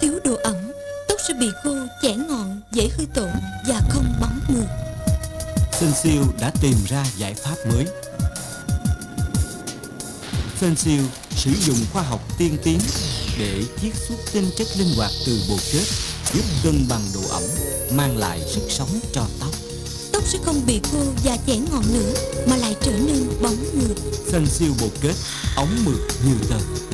thiếu độ ẩm Tóc sẽ bị khô, chẻ ngọn, dễ hư tổn và không bóng mượt Sensiêu đã tìm ra giải pháp mới Sensiêu sử dụng khoa học tiên tiến để chiết xuất tinh chất linh hoạt từ bột kết giúp cân bằng độ ẩm, mang lại sức sống cho tóc. Tóc sẽ không bị khô và chẻ ngọn nữa mà lại trở nên bóng mượt. Sensiêu bột kết, ống mượt như tơ.